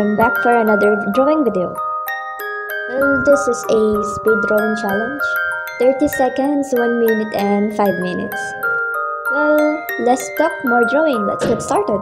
I'm back for another drawing video. Well, this is a speed drawing challenge. 30 seconds, 1 minute, and 5 minutes. Well, let's talk, more drawing. Let's get started.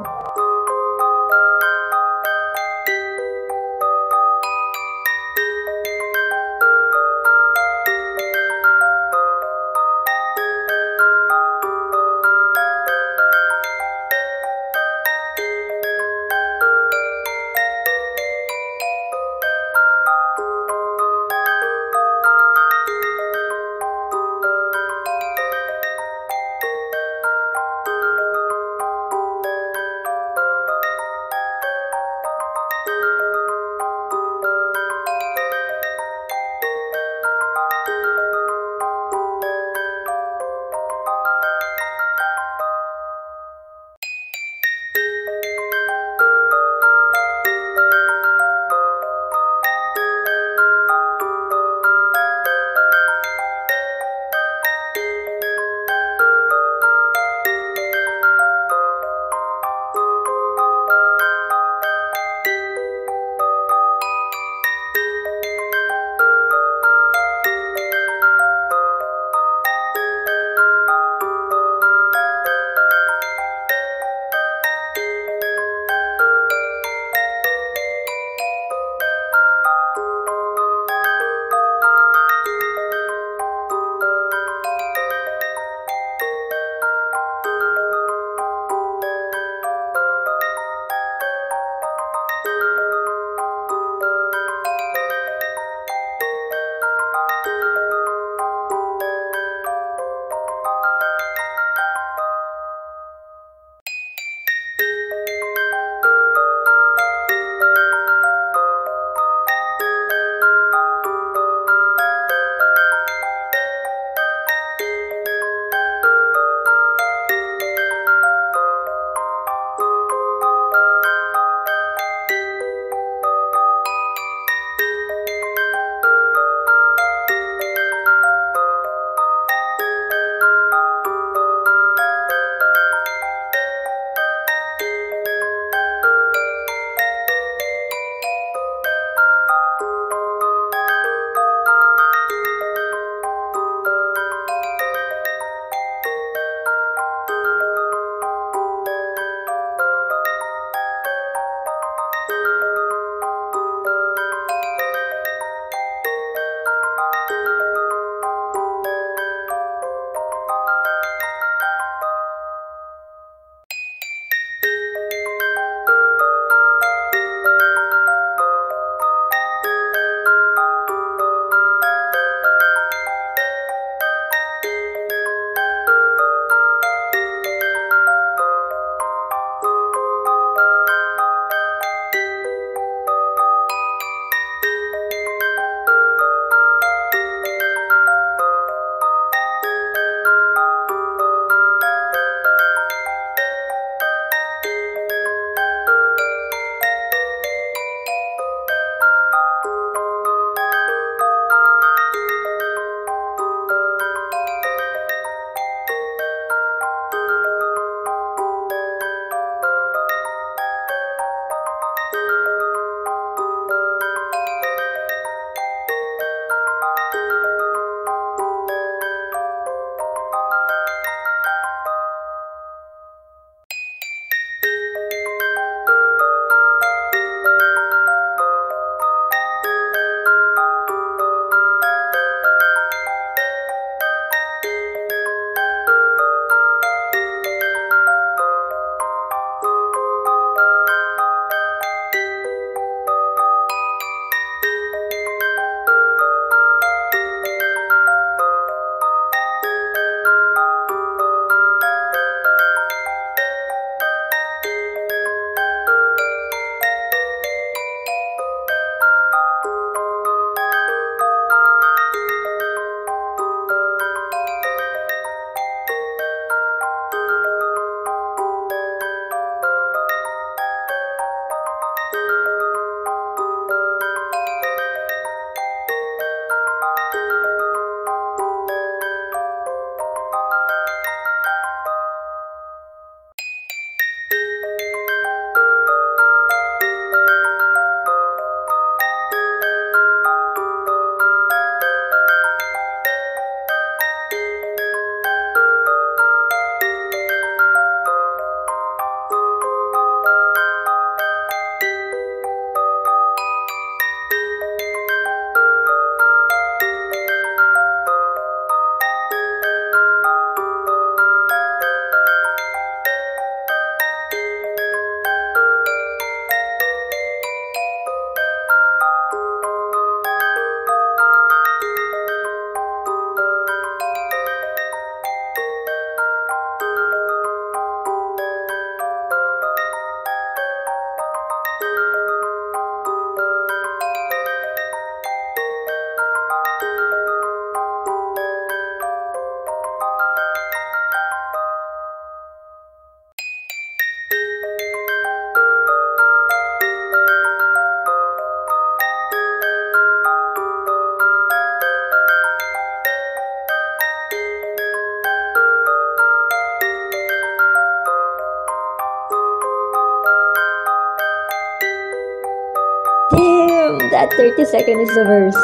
That 30 seconds is the worst.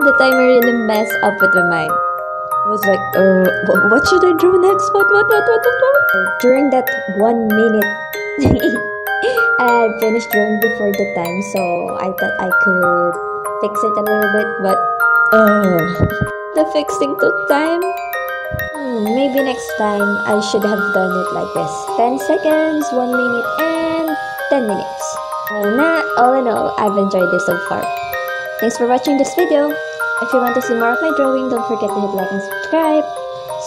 The timer really messed up with my mind. I was like, uh, what should I draw next? What, what, what, what, what, what? During that one minute, I finished drawing before the time, so I thought I could fix it a little bit, but uh, the fixing took time. Hmm, maybe next time I should have done it like this 10 seconds, 1 minute, and 10 minutes. Well, nah, all in all, I've enjoyed this so far. Thanks for watching this video. If you want to see more of my drawing, don't forget to hit like and subscribe.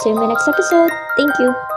See you in my next episode. Thank you.